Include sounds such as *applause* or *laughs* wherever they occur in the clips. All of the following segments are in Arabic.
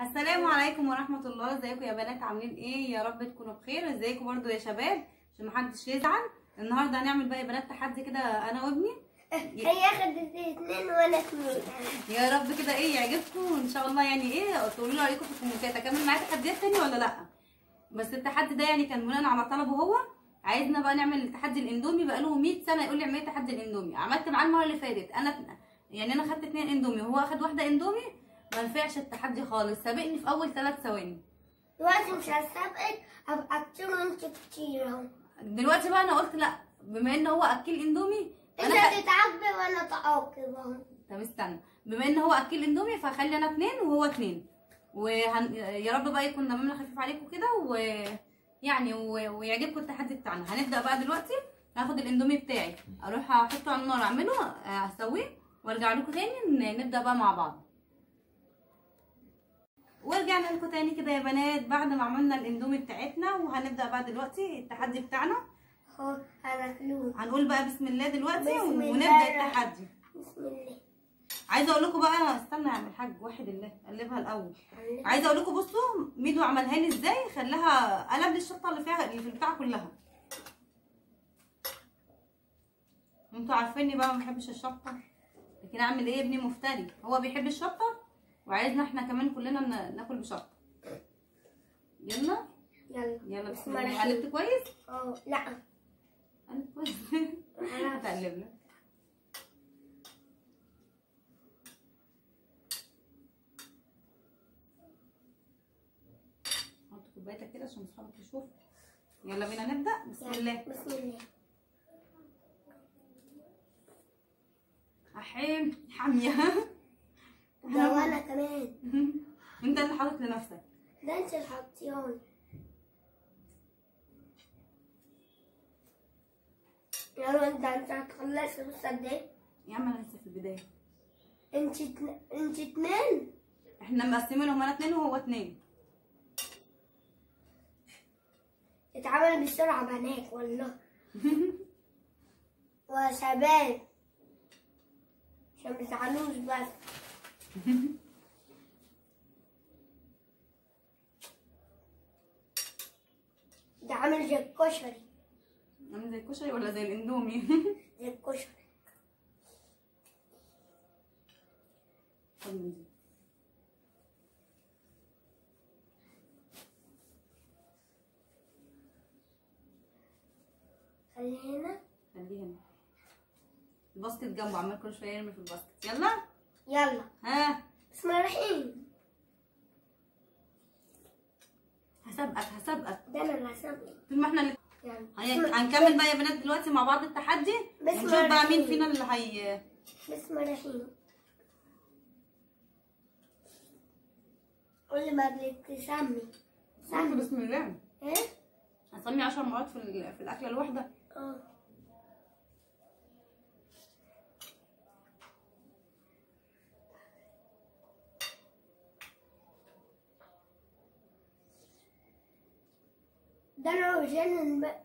السلام عليكم ورحمة الله. ازيكم يا بنات؟ عاملين إيه؟ يا رب تكونوا بخير. ازيكم برضو يا شباب؟ عشان محدش يزعل. النهارده هنعمل بقى يا بنات تحدي كده أنا وابني. هي اخدت اتنين وأنا اتنين. يا رب كده. إيه يعجبكم؟ وان شاء الله يعني إيه تقولوا لي رايكم في الكومنتات. اكمل معايا تحديات تاني ولا لأ؟ بس التحدي ده يعني كان بناء على طلبه هو. عايزنا بقى نعمل تحدي الإندومي. بقى له 100 سنة يقول لي اعملي تحدي الإندومي. عملت معاه المرة اللي فاتت. أنا يعني أنا خدت اتنين إندومي. وهو أخد واحدة إندومي ما نفعش التحدي خالص. سابقني في أول ثلاث ثواني. دلوقتي مش هسابقك ابقى كتير وأنت كتير أهو. دلوقتي بقى أنا قلت لأ بما إن هو اكل إندومي أنت أنا خ... تتعاقب وأنا اتعاقب أهو. طب استنى. بما إن هو اكل إندومي فخلي أنا اتنين وهو اتنين. وهن... يا رب بقى يكون دمنا خفيف عليكم كده و يعني و... ويعجبكم التحدي بتاعنا. هنبدأ بقى دلوقتي. هاخد الإندومي بتاعي. أروح أحطه على النار أعمله أسويه وأرجع لكم تاني نبدأ بقى مع بعض. ورجعنا لكم تاني كده يا بنات بعد ما عملنا الاندومي بتاعتنا وهنبدأ بقى دلوقتي التحدي بتاعنا. هنقول بقى بسم الله دلوقتي بسم الله. ونبدا التحدي. بسم الله. عايزة أقول لكم بقى استنى يا عم الحاج واحد الله قلبها الأول. عايزة أقول لكم بصوا ميدو عملها لي إزاي؟ خلاها قلب لي الشطه اللي فيها اللي في البتاع كلها. أنتوا عارفيني بقى ما بحبش الشطة. لكن أعمل إيه ابني مفتري؟ هو بيحب الشطة؟ وعايزنا إحنا كمان كلنا نا- ناكل بشطه يلا؟ يلا. يلا بسم الله. قلبت كويس؟ آه لا. قلبت كويس. *laughs* هتقلب لك حط كوبايتك كده عشان اصحابك يشوفوا. يلا بينا نبدأ. بسم الله. بسم الله. أحيم. حامية. *laughs* ده وأنا كمان. *laughs* انت اللي حاطط لنفسك. ده انت اللي حطيهم يلا انت انت هتخلصي بس قد إيه؟ يا عم أنا لسه في البداية. انت انت اتنين. إحنا مقسمينهم أنا اتنين وهو اتنين. اتعمل بسرعة بنات والله. *laughs* وشباب. عشان متزعلوش بس. ده عامل زي الكشري. عامل زي الكشري ولا زي الاندومي؟ *laughs* زي الكشري. خد من دي. خلي هنا. خليه هنا. ال basket جنبه عمال كل شوية يرمي في ال basket. يلا. يلا. ها؟ بسم الله الرحمن هسابقك هسابقك. ده أنا اللي هسوي طول ما إحنا اللي بسم- هنكمل بقى يا بنات دلوقتي مع بعض التحدي. بسم ونشوف الله بقى مين. فينا اللي هي بسم الله الرحمن قول لي ما بتسمي سمي. بسم الله. إيه؟ هسمي 10 مرات في في الأكلة الواحدة. آه. وجنن بقى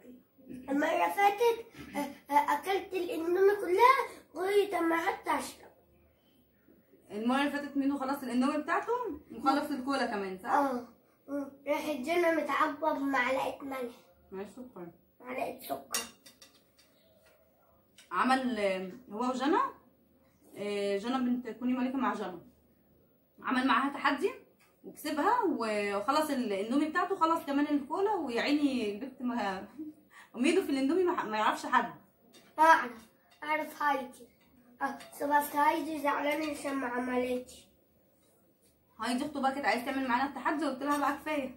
المرة فاتت أكلت الاندومي كلها لغاية اما قعدت اشرب المرة اللي فاتت منه خلاص الاندومي بتاعته وخلص الكولا كمان صح؟ آه. راحت جنة متعبى بمعلقة ملح. معلش سكر معلقة سكر. عمل هو وجنى؟ آه، جنى بنت كوني ملكة مع جنى. عمل معاها تحدي؟ وكسبها وخلص الاندومي بتاعته خلص كمان الكولا ويا عيني البنت ما *laughs* وميدو في الاندومي ما يعرفش حد. اعرف أعرف هايدي. آه بس هايدي زعلانة عشان ما عملتش. هايدي اخته بقى كانت عايزة تعمل معانا التحدي قلت لها بقى كفاية.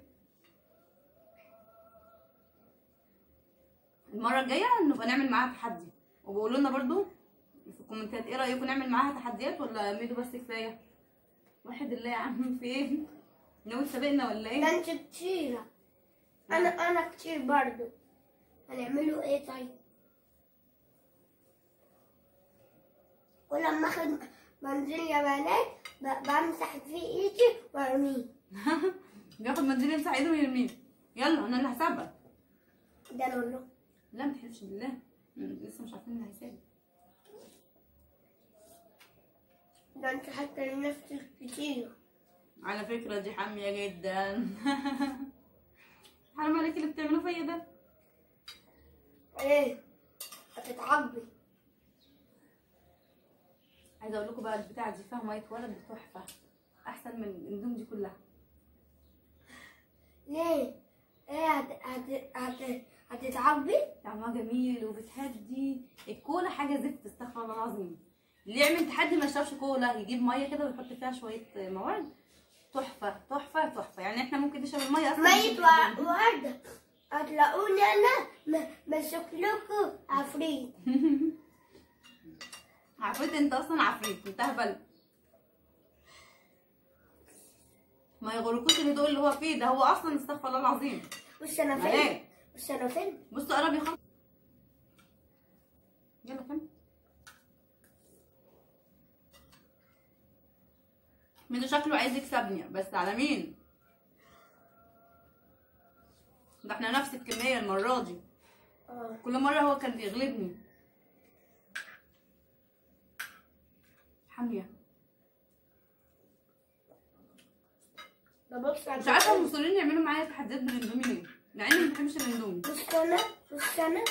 المرة الجاية نبقى نعمل معاها تحدي. وبقولوا لنا برضو في الكومنتات إيه رأيكم نعمل معاها تحديات ولا ميدو بس كفاية؟ واحد الله يا عم في إيه ناوي تسابقنا ولا ده إيه؟ انت كتيرة أنا أنا كتير برضو. هنعمله إيه طيب؟ ولما اخد منزل يا بنات بمسح فيه ايدي وارميه. *laughs* بياخد منديل يمسح ايده ويرميه. يلا أنا اللي هسابقك. ده أنا لا ما تحلفش بالله. لسه مش عارفين اللي هيسابق. ده انت حتى لنفسك كتير على فكرة دي حامية جدا. *laughs* حرام عليك اللي بتعملوه فيا ده؟ إيه؟ هتتعبي. عايزة أقول لكم بقى البتاعة دي فيها مية ولد تحفة. أحسن من الاندومي دي كلها. ليه؟ إيه هت... هت... هت... هتتعبي؟ طعمها جميل وبتهدي. الكولا حاجة زفت استغفر الله العظيم. اللي يعمل تحدي ما يشربش كولا يجيب مية كده ويحط فيها شوية مواد. تحفة تحفة تحفة. يعني إحنا ممكن نشرب المية أصلا. ميت و- وردة هتلاقوني أنا ماسك لكم عفريت. *laughs* عفريت أنت أصلا عفريت انت هبل ما يغركوش الهدوء اللي هو فيه ده هو أصلا استغفر الله العظيم. بص أنا فين؟ ملاك. بص أنا فين؟ بصوا قرب يخلص يلا كمل ميدو شكله عايز يكسبني بس على مين؟ ده إحنا نفس الكمية المرة دي. آه. كل مرة هو كان بيغلبني. بص مش عارفة المصريين يعملوا معايا تحديات بالاندومي ليه مع إني ما بحبش الاندومي بص أنا بص أنا.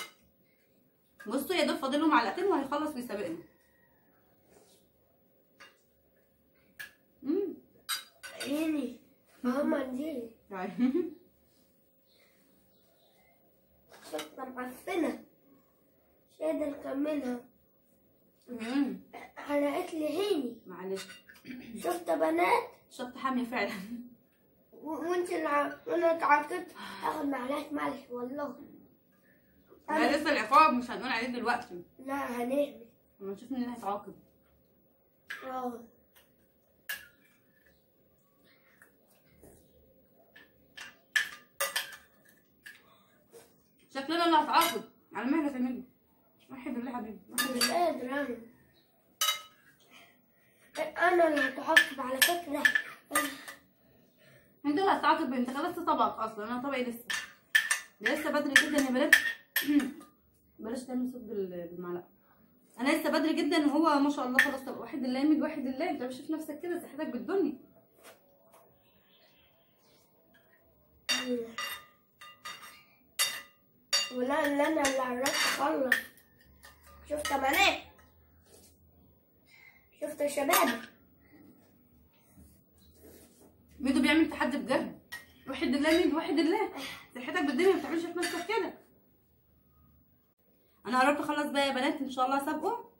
بصوا يا دوب فاضل له معلقتين وهيخلص ويسابقني عيني ماما دي شفت معفنة مش قادر اكملها أمم. حرقت لي عيني معلش. شفت بنات؟ شط حامية فعلا. وانت اللي ع- وأنا اتعاقدت اخد معلقة ملح والله. أنا لسه العقاب مش هنقول عليه دلوقتي. لا هنعمل. لما نشوف مين اللي هيتعاقب. آه. شكلنا اللي هتعاقب على مهلك يا ميدو وحد الله حبيبي مش قادر أنا. أنا اللي هتعاقب على فكرة أنت اللي هتعاقب أنت خلصت طبقك أصلا. أنا طبقي لسه. ده لسه بدري جدا يا بنات *clears throat* بلاش تعمل صوت بال- بالمعلقة. أنا لسه بدري جدا وهو ما شاء الله خلاص. طب واحد الله يمد واحد الله انت مش شايف نفسك كده صحتك بالدنيا. ولا اللي أنا اللي عرفت أخلص. شفت بنات شفت شباب؟ ميدو بيعمل تحدي بجد. واحد الله ميدو واحد الله صحتك بالدنيا ما بتعملش في نفسك كده. أنا قربت أخلص بقى يا بنات. إن شاء الله سابقه.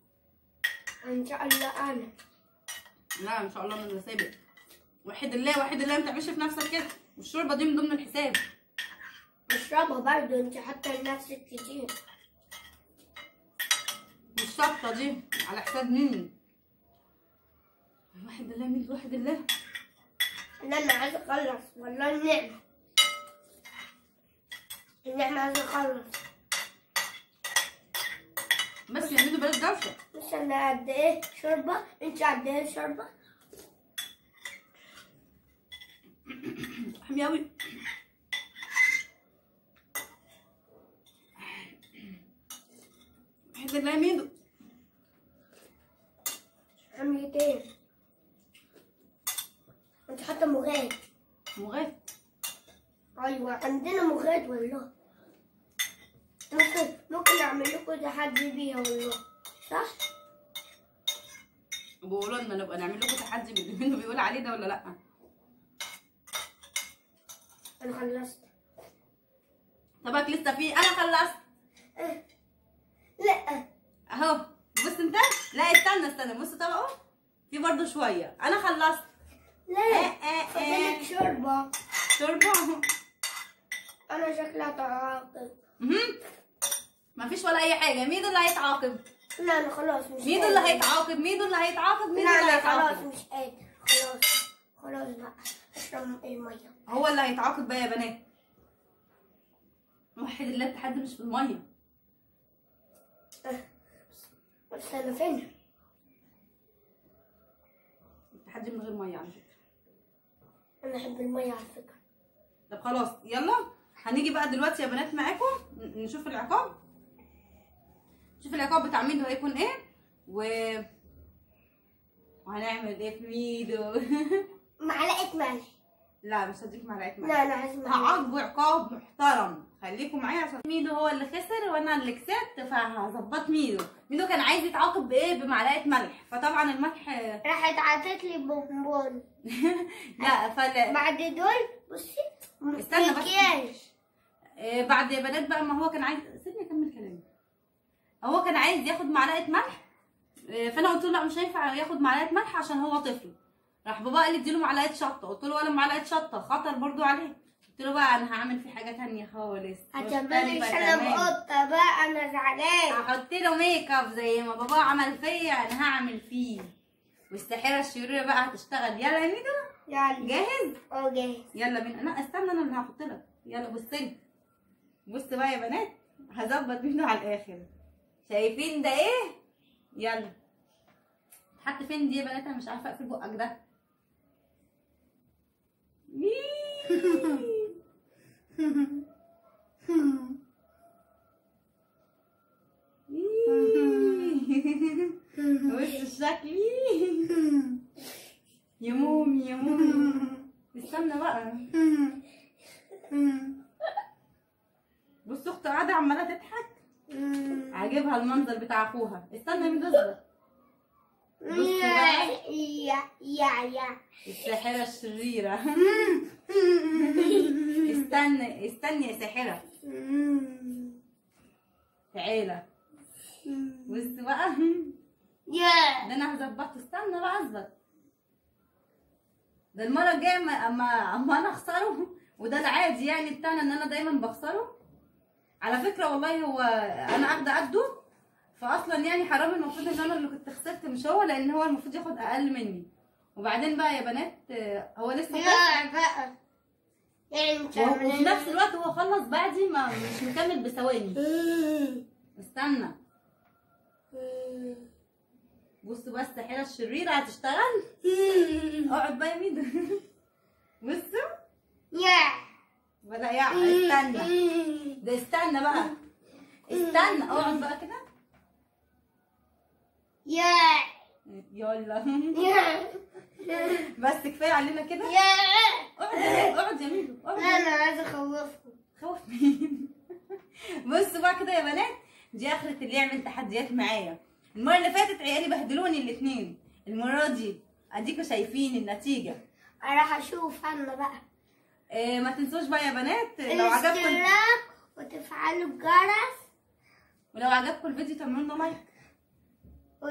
إن شاء الله أنا. لا إن شاء الله أنا سابق. واحد الله واحد الله ما تعملش في نفسك كده. والشوربه دي من ضمن الحساب. اشربها برضه انت حتى لنفسك كتير مش شطه دي على حساب مين؟ واحد الله مين؟ واحد الله إن أنا عايزه أخلص والله النعمة. النعمة عايزه أخلص. بس يا ميدو بلاش دوشه بص أنا قد إيه شوربة؟ أنت قد إيه شوربة؟ حمي ميدو عملتين انت حتى مغاد مغاد أيوه عندنا مغاد والله ممكن ممكن اعمل لكم تحدي بيها والله صح بيقولوا لنا نبقى نعمل لكم تحدي باللي ميدو بيقول عليه ده ولا لا أنا خلصت طبعا لسه في أنا خلصت اهو بص انت؟ لا استنى استنى بص اهو. في برضه شوية. أنا خلصت. لا آه، آه، آه. شوربة. شوربة؟ أهو. أنا شكلها تعاقب. مفيش ولا أي حاجة. مين اللي هيتعاقب؟ لا أنا خلاص مش مين. اللي هيتعاقب؟ مين اللي هيتعاقب؟ مين لا اللي أنا خلاص هيتعاقب مش قادر. خلاص خلاص بقى. أشرب الميه هو اللي هيتعاقب بقى يا بنات. وحد الله التحدي مش في المية آه. أنا فين؟ التحدي من غير مية على فكرة. أنا أحب المية على فكرة. طب خلاص يلا. هنيجي بقى دلوقتي يا بنات معاكم. نشوف العقاب. نشوف العقاب بتاع ميدو هيكون إيه. و وهنعمل إيه في ميدو *laughs* معلقة ملح. لا مش هديك معلقة ملح. لا أنا عايز هعاقبه عقاب محترم. خليكم معايا عشان ميدو هو اللي خسر وأنا اللي كسبت فهظبط ميدو. ميدو كان عايز يتعاقب بإيه؟ بمعلقة ملح. فطبعا الملح *laughs* راحت عطت لي بونبون. لا فل... بعد دول بصي استنى بس. آه، بعد يا بنات بقى ما هو كان عايز سيبني أكمل كلامي. هو كان عايز ياخد معلقة ملح. آه، فأنا قلت له لا مش هينفع ياخد معلقة ملح عشان هو طفل. راح بابا قال لي اديله معلقة شطة. قلت له ولا معلقة شطة خطر برضو عليه. قلت له بقى أنا هعمل فيه حاجة تانية خالص. مختلفة شنب. قطة بقى أنا زعلان. هحط له make up زي ما بابا عمل فيا أنا هعمل فيه. والساحره الشريره بقى هتشتغل. يلا يا ميدو. يلا. جاهز؟ آه جاهز. يلا بينا. أنا استنى أنا اللي هحط لك. يلا بصي بص بقى يا بنات هظبط منه على الآخر. شايفين ده إيه؟ يلا. تحط فين دي يا بنات؟ أنا مش عارفة أقفل بقك ده. *laughs* بص الشكل يا مومي يا مومي استنى بقى. بص أختي قاعدة عمالة تضحك. *laughs* عاجبها المنظر بتاع أخوها. استنى مين اصبر. يا يا يا الساحرة الشريرة. *laughs* استنى استني يا ساحرة. تعالى بص بقى. يا ده أنا هظبطه. استنى بقى اظبط ده المرة الجاية اما أما أنا أخسره. وده العادي يعني بتاعنا إن أنا دايما بخسره. على فكرة والله هو أنا اخده قده فاصلا يعني حرام المفروض إن أنا اللي كنت خسرت مش هو لأن هو المفروض ياخد أقل مني. وبعدين بقى يا بنات هو لسه يا بقى. وهو- وفي نفس الوقت هو خلص بعدي ما مش مكمل بثواني. استنى. بصوا بس الساحره الشريرة هتشتغل؟ اقعد بقى يا ميدو. بصوا يا. ولا يا استنى. ده استنى بقى. استنى اقعد بقى كده. يا يلا. *laughs* بس كفاية علينا كده؟ يا. اقعد اقعد يا ميدو اقعد أنا عايزة أخوفكم. خوف مين؟ *laughs* بصوا بقى كده يا بنات دي آخرة اللي يعمل تحديات معايا. المرة اللي فاتت عيالي بهدلوني الاثنين المرة دي أديكوا شايفين النتيجة. راح أشوف أنا بقى. إيه ما تنسوش بقى يا بنات لو عجبكم الاشتراك وتفعلوا الجرس. ولو عجبكم الفيديو تعملوا لنا لايك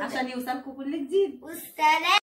عشان يوصلكم كل جديد. والسلام